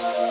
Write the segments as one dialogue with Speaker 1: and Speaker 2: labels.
Speaker 1: Bye.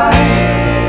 Speaker 1: light